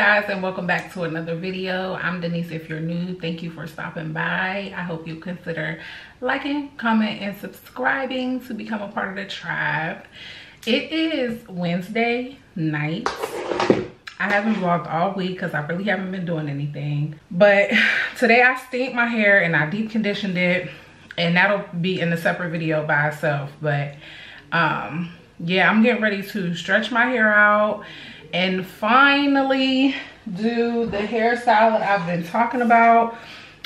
guys and welcome back to another video. I'm denise if you're new thank you for stopping by. I hope you consider liking comment and subscribing to become a part of the tribe. It is wednesday night. I haven't vlogged all week because i really haven't been doing anything. But today i steamed my hair and i deep conditioned it and that'll be in a separate video by itself. But um yeah i'm getting ready to stretch my hair out and finally do the hairstyle that I've been talking about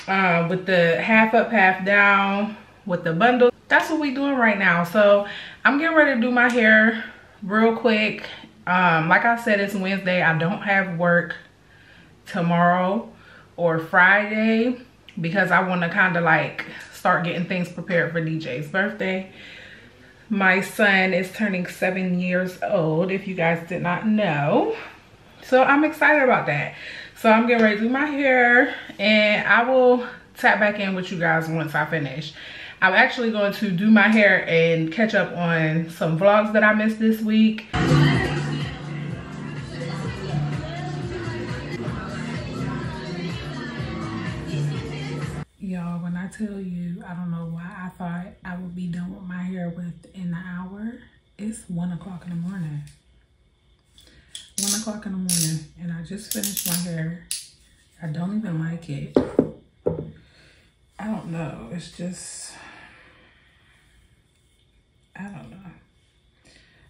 uh, with the half up, half down with the bundle. That's what we doing right now. So I'm getting ready to do my hair real quick. Um, like I said, it's Wednesday. I don't have work tomorrow or Friday because I want to kind of like start getting things prepared for DJ's birthday my son is turning seven years old if you guys did not know. So i'm excited about that. So i'm getting ready to do my hair and i will tap back in with you guys once i finish. I'm actually going to do my hair and catch up on some vlogs that i missed this week tell you, I don't know why I thought I would be done with my hair within an hour. It's one o'clock in the morning. One o'clock in the morning and I just finished my hair. I don't even like it. I don't know. It's just, I don't know.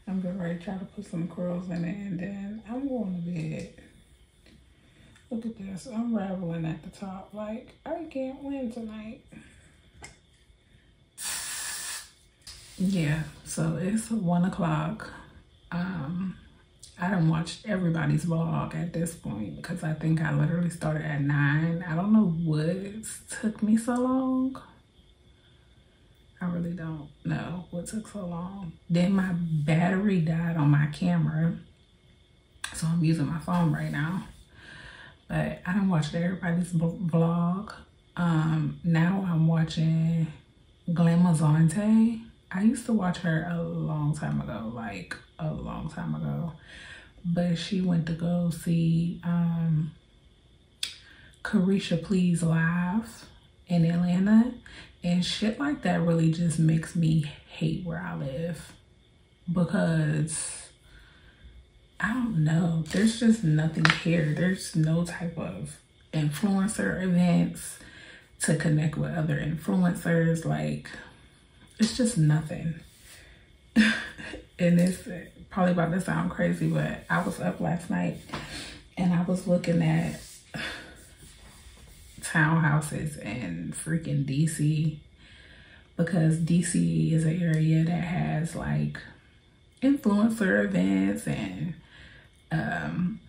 I'm to try to put some curls in it and then I'm going to bed. Look at this. I'm raveling at the top. Like, I can't win tonight. Yeah, so it's one o'clock. Um, I done watched everybody's vlog at this point because I think I literally started at nine. I don't know what took me so long. I really don't know what took so long. Then my battery died on my camera. So I'm using my phone right now but I don't watch everybody's vlog. Um, now I'm watching Glamazante. I used to watch her a long time ago, like a long time ago. But she went to go see um, Caresha Please Live in Atlanta. And shit like that really just makes me hate where I live. Because I don't know. There's just nothing here. There's no type of influencer events to connect with other influencers. Like, it's just nothing. and it's probably about to sound crazy, but I was up last night and I was looking at townhouses in freaking DC because DC is an area that has like influencer events and um,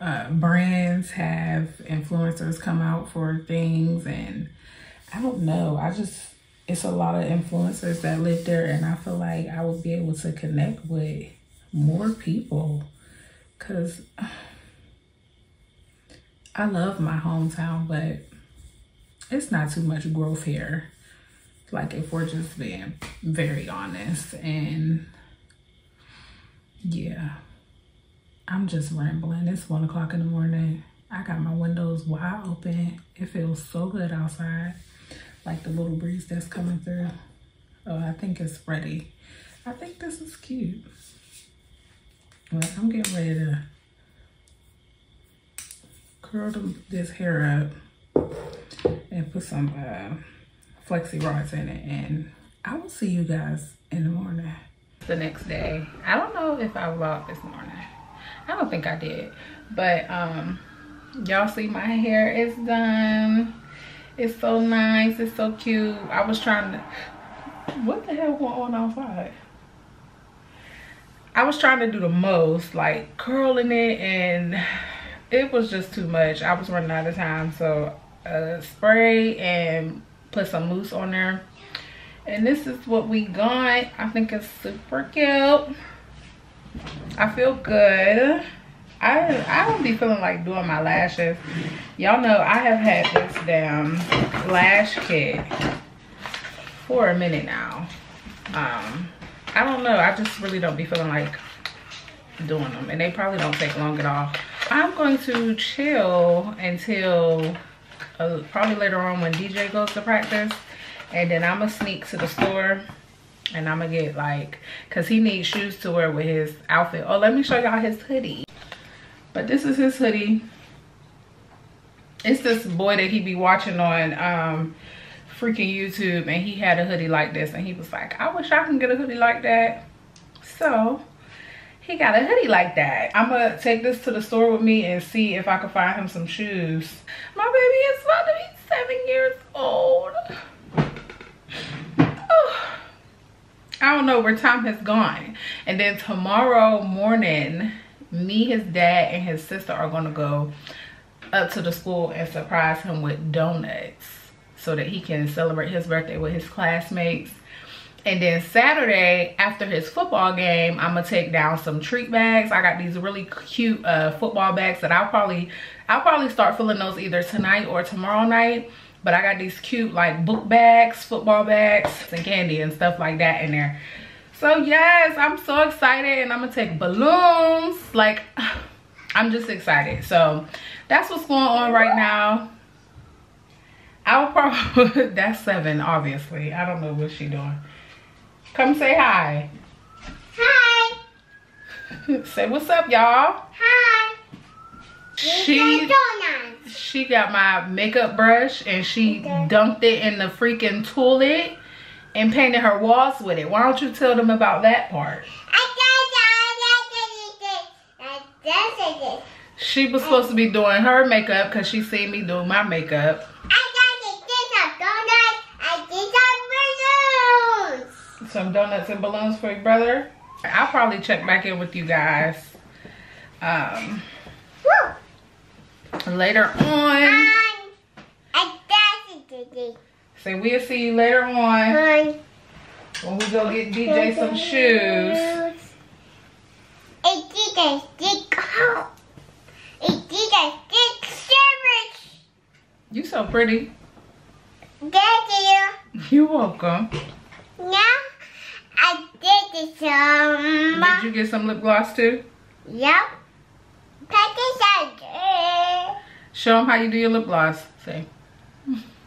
uh, brands have influencers come out for things and I don't know. I just, it's a lot of influencers that live there and I feel like I would be able to connect with more people because I love my hometown, but it's not too much growth here. Like if we're just being very honest and yeah. I'm just rambling. It's one o'clock in the morning. I got my windows wide open. It feels so good outside. Like the little breeze that's coming through. Oh, I think it's ready. I think this is cute. But I'm getting ready to curl this hair up and put some uh, flexi rods in it. And I will see you guys in the morning. The next day. I don't know if I vlogged this morning. I don't think I did. But um, y'all see my hair is done. It's so nice. It's so cute. I was trying to, what the hell went on outside? I was trying to do the most, like curling it and it was just too much. I was running out of time. So uh, spray and put some mousse on there. And this is what we got. I think it's super cute. I feel good. I I don't be feeling like doing my lashes. Y'all know I have had this damn lash kit for a minute now. Um, I don't know. I just really don't be feeling like doing them and they probably don't take long at all. I'm going to chill until uh, probably later on when DJ goes to practice and then I'm gonna sneak to the store and I'm gonna get like, cause he needs shoes to wear with his outfit. Oh, let me show y'all his hoodie. But this is his hoodie. It's this boy that he be watching on um, freaking YouTube and he had a hoodie like this and he was like, I wish I can get a hoodie like that. So he got a hoodie like that. I'm gonna take this to the store with me and see if I can find him some shoes. My baby is about to be seven years old. Don't know where time has gone. And then tomorrow morning, me, his dad, and his sister are gonna go up to the school and surprise him with donuts so that he can celebrate his birthday with his classmates. And then Saturday, after his football game, I'm gonna take down some treat bags. I got these really cute uh, football bags that I'll probably, I'll probably start filling those either tonight or tomorrow night. But I got these cute like book bags, football bags, and candy and stuff like that in there. So yes, I'm so excited and I'm gonna take balloons. Like, I'm just excited. So that's what's going on right now. I'll probably, that's seven, obviously. I don't know what she doing. Come say hi. Hi. say what's up, y'all. Hi. She, she got my makeup brush and she dunked it in the freaking toilet and painted her walls with it. Why don't you tell them about that part? She was supposed to be doing her makeup because she seen me doing my makeup. Some donuts and balloons for your brother. I'll probably check back in with you guys um, later on. Say we'll see you later on. Hi. When we go get DJ some shoes. You so pretty. Thank you. You're welcome. Now I did some. Did you get some lip gloss too? Yep. Show them how you do your lip gloss. Say.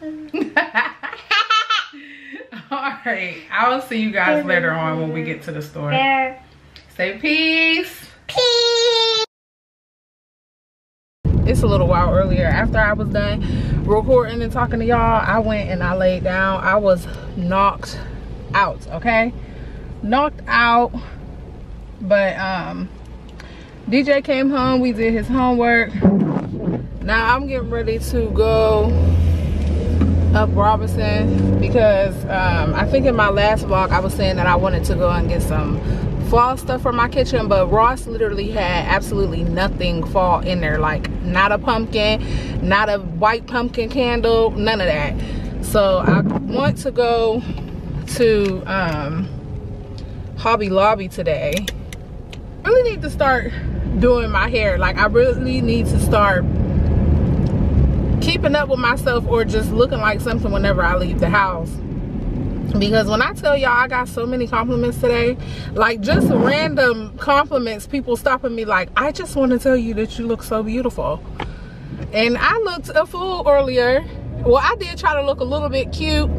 All right. I will see you guys later on when we get to the store. Say peace. Peace. It's a little while earlier. After I was done recording and talking to y'all, I went and I laid down. I was knocked out, okay? Knocked out. But um DJ came home. We did his homework. Now I'm getting ready to go up Robinson because um, I think in my last vlog I was saying that I wanted to go and get some fall stuff for my kitchen but Ross literally had absolutely nothing fall in there. Like not a pumpkin not a white pumpkin candle none of that. So I want to go to um, Hobby Lobby today. Really need to start doing my hair. Like I really need to start keeping up with myself or just looking like something whenever I leave the house. Because when I tell y'all I got so many compliments today like just random compliments people stopping me like I just want to tell you that you look so beautiful. And I looked a fool earlier. Well I did try to look a little bit cute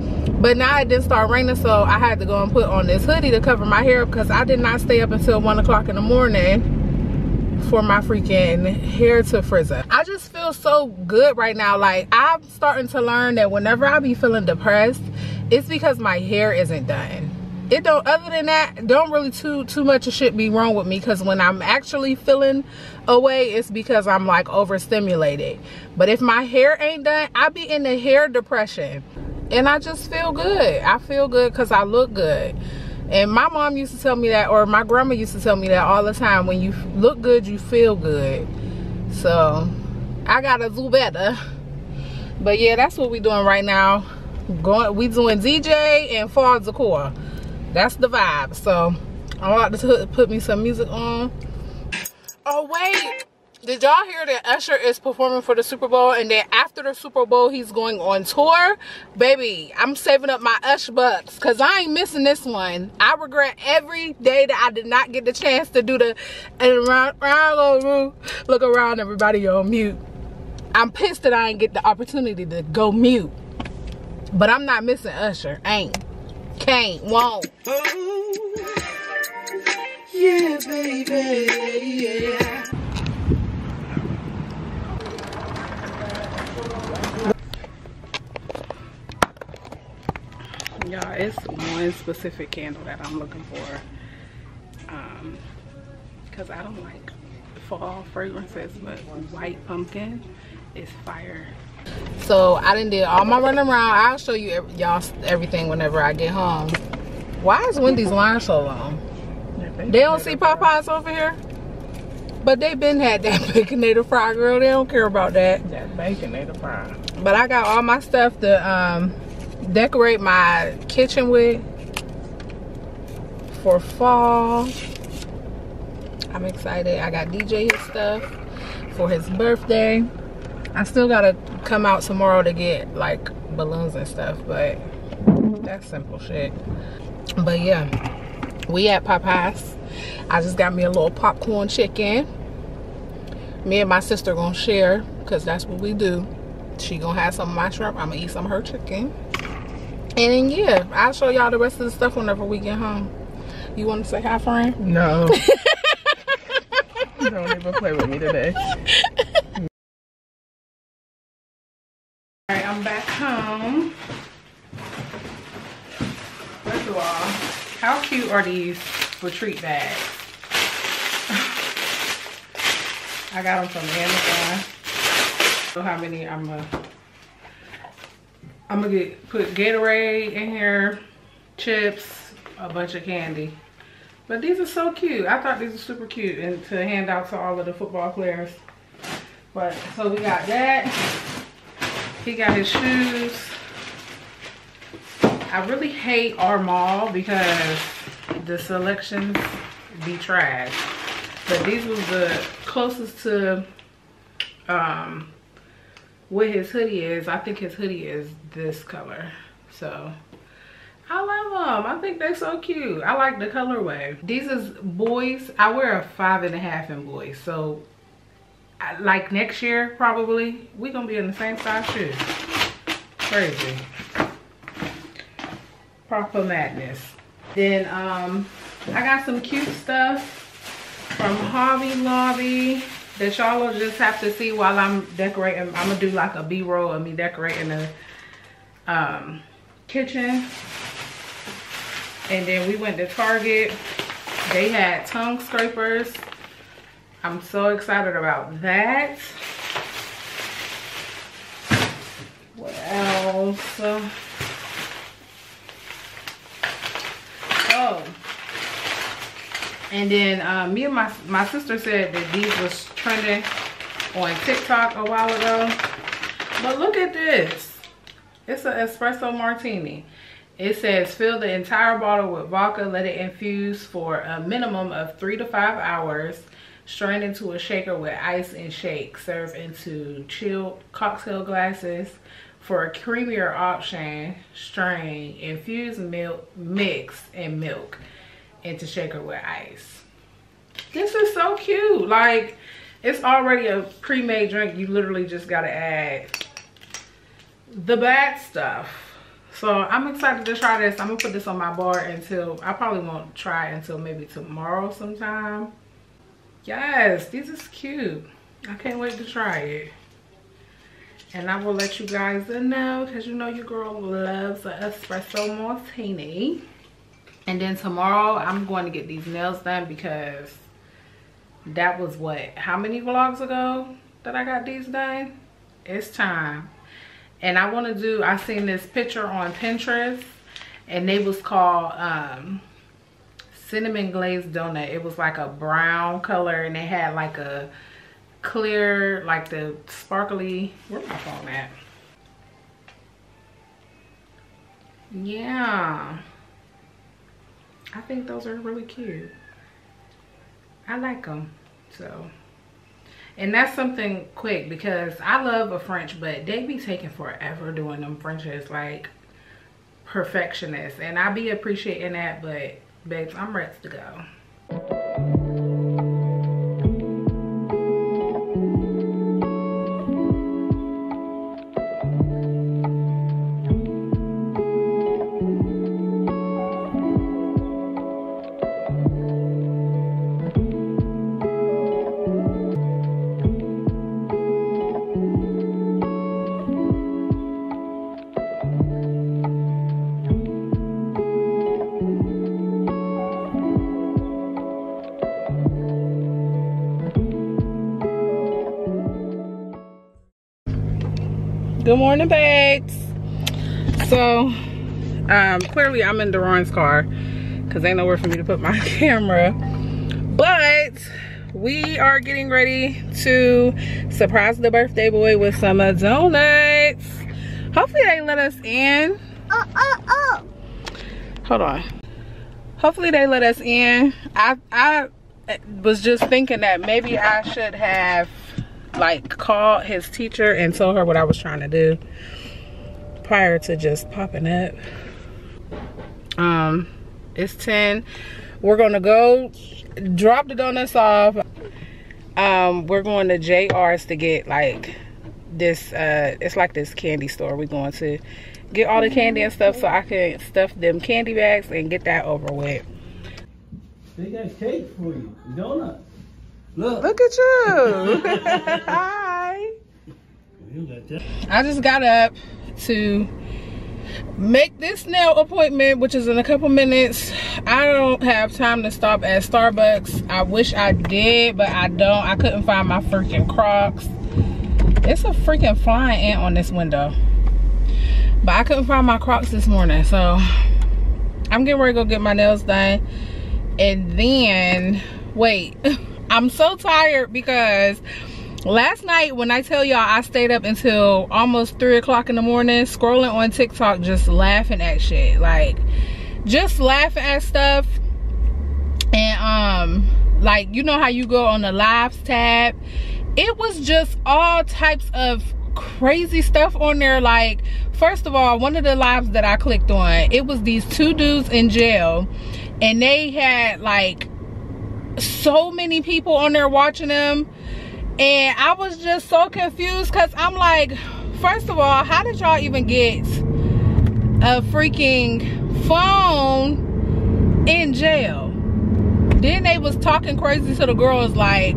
but now it didn't start raining so I had to go and put on this hoodie to cover my hair because I did not stay up until one o'clock in the morning for my freaking hair to frizz up. I just feel so good right now. Like I'm starting to learn that whenever I be feeling depressed, it's because my hair isn't done. It don't other than that, don't really too too much of shit be wrong with me because when I'm actually feeling away, it's because I'm like overstimulated. But if my hair ain't done, I be in the hair depression. And I just feel good. I feel good because I look good. And my mom used to tell me that, or my grandma used to tell me that all the time. When you look good, you feel good. So I gotta do better. But yeah, that's what we doing right now. Going, we doing DJ and fall decor. That's the vibe. So I'm about to put me some music on. Oh wait, did y'all hear that Usher is performing for the Super Bowl and then after the Super Bowl he's going on tour? Baby, I'm saving up my Usher bucks because I ain't missing this one. I regret every day that I did not get the chance to do the and around, around look around everybody on mute. I'm pissed that I ain't get the opportunity to go mute. But I'm not missing Usher. Ain't. Can't. Won't. Oh, yeah, baby. Yeah. Y'all it's one specific candle that i'm looking for um because i don't like fall fragrances but white pumpkin is fire. So i didn't do all my running around. I'll show you y'all everything whenever i get home. Why is wendy's line so long? They don't see popeyes over here? But they been had that baconator fry girl. They don't care about that. That baconator fry. But i got all my stuff to um decorate my kitchen with for fall. I'm excited. I got DJ his stuff for his birthday. I still gotta come out tomorrow to get like balloons and stuff, but that's simple shit. But yeah, we at Popeyes. I just got me a little popcorn chicken. Me and my sister gonna share because that's what we do. She gonna have some of my shrimp. I'm gonna eat some of her chicken. And then yeah, I'll show y'all the rest of the stuff whenever we get home. You want to say hi, friend? No. You don't even play with me today. Alright, I'm back home. First of all, how cute are these retreat bags? I got them from Amazon. So how many I'm gonna I'm gonna get put Gatorade in here, chips, a bunch of candy. But these are so cute. I thought these were super cute and to hand out to all of the football players. But so we got that. He got his shoes. I really hate our mall because the selections be trash. But these was the closest to um, what his hoodie is. I think his hoodie is this color. So I love them. I think they're so cute. I like the colorway. These is boys. I wear a five and a half in boys. So like next year probably, we gonna be in the same size shoes. Crazy. Proper madness. Then um I got some cute stuff from Hobby Lobby that y'all will just have to see while I'm decorating. I'm gonna do like a b-roll of me decorating the um, kitchen. And then we went to Target. They had tongue scrapers. I'm so excited about that. What else? Oh, and then uh, me and my, my sister said that these was trending on TikTok a while ago. But look at this. It's an espresso martini. It says fill the entire bottle with vodka, let it infuse for a minimum of three to five hours. Strain into a shaker with ice and shake. Serve into chilled cocktail glasses. For a creamier option, strain, infuse milk, mix, and milk into shaker with ice. This is so cute. Like, it's already a pre-made drink. You literally just got to add the bad stuff. So I'm excited to try this. I'm going to put this on my bar until, I probably won't try until maybe tomorrow sometime. Yes, this is cute. I can't wait to try it. And I will let you guys know because you know your girl loves an espresso martini. And then tomorrow I'm going to get these nails done because that was what, how many vlogs ago that I got these done? It's time. And I want to do, I seen this picture on Pinterest and they was called um, cinnamon glazed donut. It was like a brown color and it had like a clear, like the sparkly, where's my phone at? Yeah. I think those are really cute. I like them. So, And that's something quick because I love a French, but they be taking forever doing them Frenches like perfectionist. And I be appreciating that, but babes, I'm ready to go. Good morning, babes. So, um, clearly I'm in Deron's car because ain't nowhere for me to put my camera. But we are getting ready to surprise the birthday boy with some donuts. Hopefully they let us in. Oh, oh, oh. Hold on. Hopefully they let us in. I I was just thinking that maybe I should have like called his teacher and told her what I was trying to do prior to just popping up. Um, it's 10. We're gonna go drop the donuts off. Um, we're going to JR's to get like this uh it's like this candy store we're going to get all the candy and stuff so I can stuff them candy bags and get that over with. They got cake for you, donuts. Look. Look at you. Hi. You got that. I just got up to make this nail appointment, which is in a couple minutes. I don't have time to stop at Starbucks. I wish I did, but I don't. I couldn't find my freaking Crocs. It's a freaking flying ant on this window. But I couldn't find my Crocs this morning, so I'm getting ready to go get my nails done. And then, wait, I'm so tired because last night when I tell y'all I stayed up until almost three o'clock in the morning scrolling on TikTok just laughing at shit like just laughing at stuff. And um like you know how you go on the lives tab? It was just all types of crazy stuff on there. Like first of all one of the lives that I clicked on it was these two dudes in jail and they had like so many people on there watching them. And I was just so confused because I'm like first of all how did y'all even get a freaking phone in jail? Then they was talking crazy to the girls like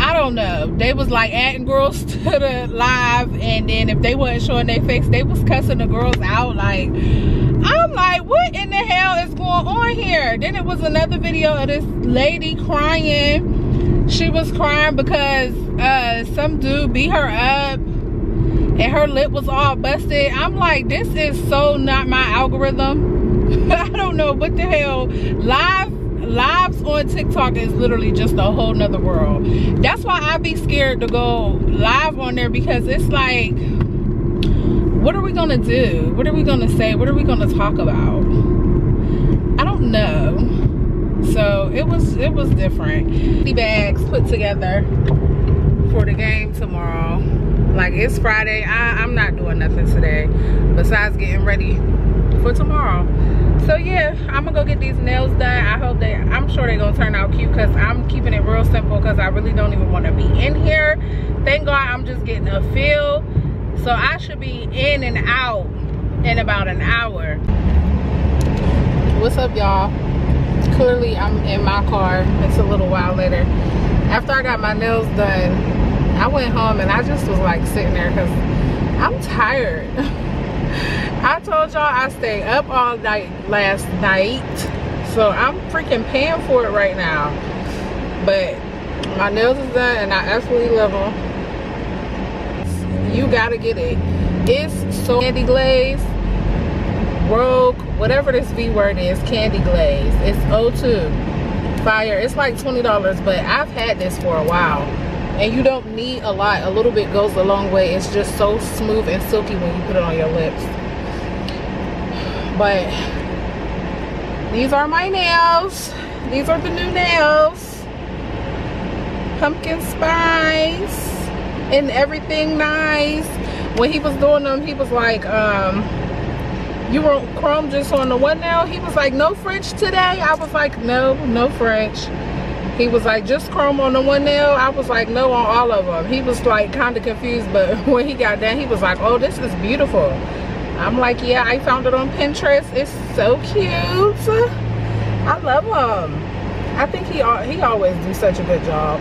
I don't know. They was like adding girls to the live and then if they wasn't showing their face they was cussing the girls out like I'm like, what in the hell is going on here? Then it was another video of this lady crying. She was crying because uh, some dude beat her up and her lip was all busted. I'm like, this is so not my algorithm. I don't know what the hell. Live lives on TikTok is literally just a whole nother world. That's why I be scared to go live on there because it's like what are we gonna do? What are we gonna say? What are we gonna talk about? I don't know. So it was it was different. The bags put together for the game tomorrow. Like it's Friday. I, I'm not doing nothing today besides getting ready for tomorrow. So yeah, I'm gonna go get these nails done. I hope they I'm sure they're gonna turn out cute because I'm keeping it real simple because I really don't even want to be in here. Thank God I'm just getting a feel so I should be in and out in about an hour. What's up, y'all? Clearly, I'm in my car. It's a little while later. After I got my nails done, I went home and I just was like sitting there because I'm tired. I told y'all I stayed up all night last night. So I'm freaking paying for it right now. But my nails is done and I absolutely love them you gotta get it. It's so candy glaze rogue whatever this v word is candy glaze. It's o2 fire. It's like 20 dollars but i've had this for a while. And you don't need a lot. A little bit goes a long way. It's just so smooth and silky when you put it on your lips. But these are my nails. These are the new nails. Pumpkin spice and everything nice. When he was doing them, he was like, um, you were chrome just on the one now? He was like, no French today? I was like, no, no French. He was like, just chrome on the one nail? I was like, no on all of them. He was like kind of confused, but when he got done, he was like, oh, this is beautiful. I'm like, yeah, I found it on Pinterest. It's so cute. I love him. I think he he always do such a good job.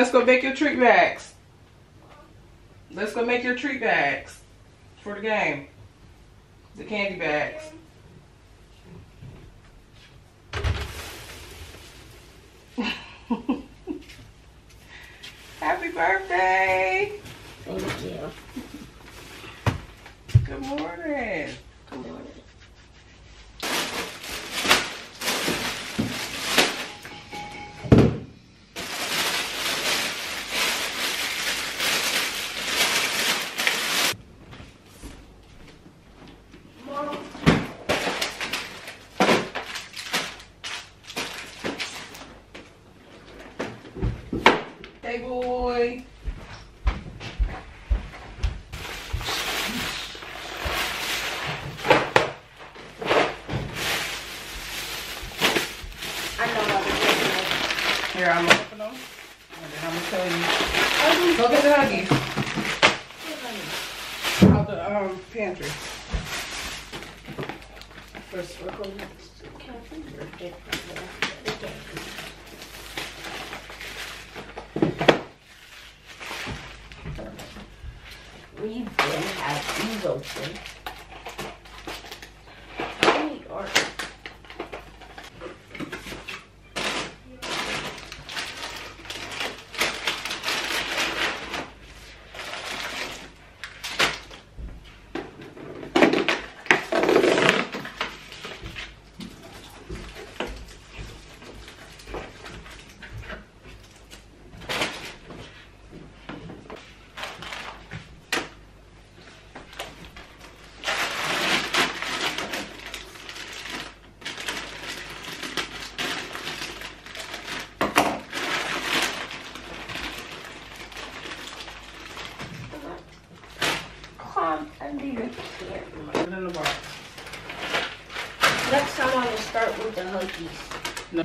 Let's go make your treat bags. Let's go make your treat bags for the game. The candy bags. Happy birthday. Oh, Thank you. Good morning. Good morning. Hey, boy. I know what it Here, I'm gonna open them. And then I'm gonna tell you. Go get the Huggies. Out the um, pantry. First, we're going next to Catherine's birthday. We've been have these open. We are. Come under your camera. Put it in the box. Next time I'm gonna start with the huggies. No.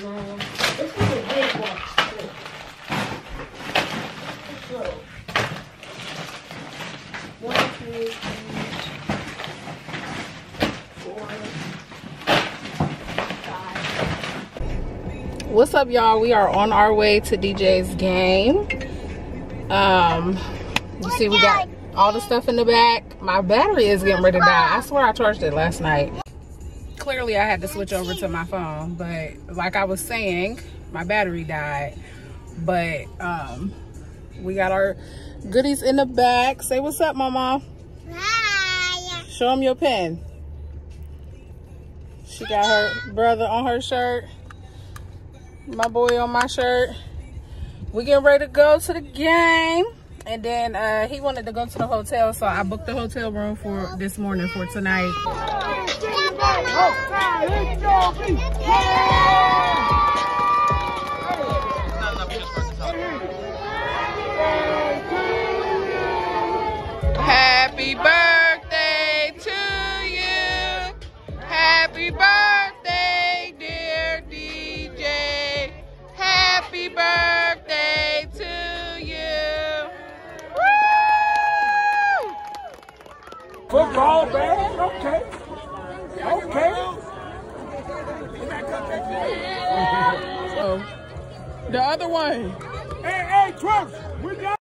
No. This is a big box. So, one, two, three, four. What's up, y'all? We are on our way to DJ's game. Um, you see, we got all the stuff in the back. My battery is getting ready to die. I swear I charged it last night. Clearly, I had to switch over to my phone, but like I was saying, my battery died. But um, we got our goodies in the back. Say what's up, Mama. Hi. Show them your pen. She got her brother on her shirt. My boy on my shirt. We getting ready to go to the game. And then uh, he wanted to go to the hotel, so I booked the hotel room for this morning for tonight. Happy birthday to you. Happy birthday, dear DJ. Happy birthday to you. Woo! Football, man. Okay. Okay. So, um, the other one. Hey, hey, Trump, we got.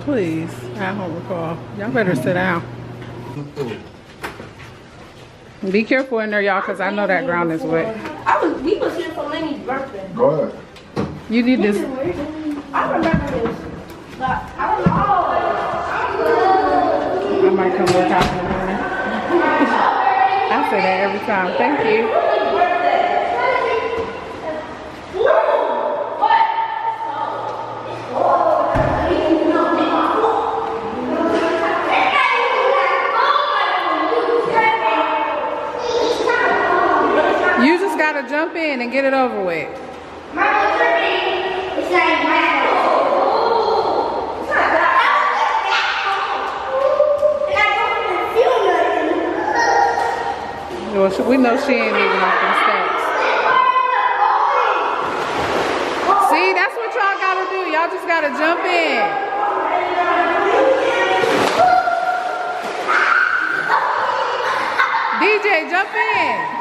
Please, I don't recall. Y'all better sit down. Be careful in there, y'all, because I know that ground is wet. I was, we was here for Lenny's birthday. Go ahead. You need this. I remember this. But I don't know. I might come work out in the morning. I say that every time. Thank you. You just gotta jump in and get it over with. Well, she- we know she ain't even off them steps. See, that's what y'all gotta do. Y'all just gotta jump in. DJ, jump in.